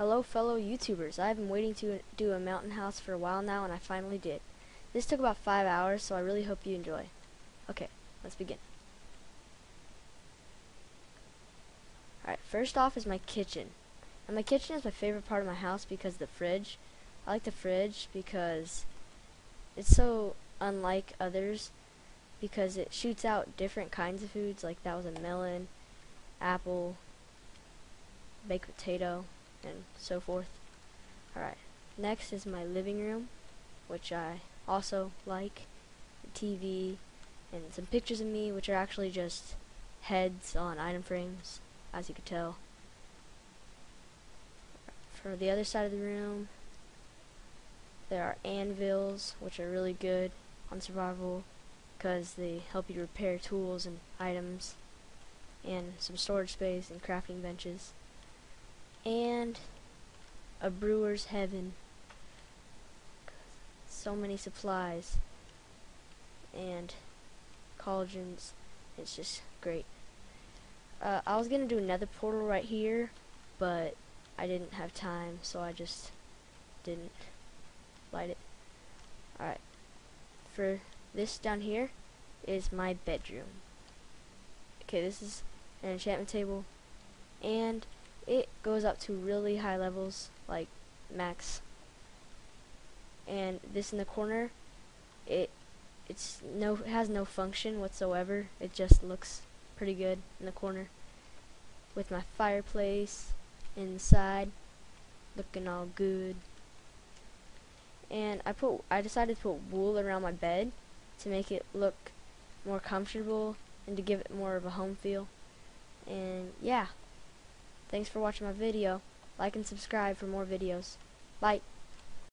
Hello fellow YouTubers, I've been waiting to do a mountain house for a while now and I finally did. This took about 5 hours so I really hope you enjoy. Okay, let's begin. Alright, first off is my kitchen. And my kitchen is my favorite part of my house because the fridge. I like the fridge because it's so unlike others because it shoots out different kinds of foods like that was a melon, apple, baked potato, and so forth. Alright, next is my living room, which I also like, the TV, and some pictures of me, which are actually just heads on item frames, as you can tell. For the other side of the room, there are anvils, which are really good on survival because they help you repair tools and items, and some storage space and crafting benches and a brewer's heaven. So many supplies and cauldrons. It's just great. Uh, I was gonna do another portal right here, but I didn't have time, so I just didn't light it. Alright. For this down here is my bedroom. Okay, this is an enchantment table. And it goes up to really high levels, like max. And this in the corner, it it's no has no function whatsoever. It just looks pretty good in the corner with my fireplace inside looking all good. And I put I decided to put wool around my bed to make it look more comfortable and to give it more of a home feel. And yeah. Thanks for watching my video. Like and subscribe for more videos. Bye.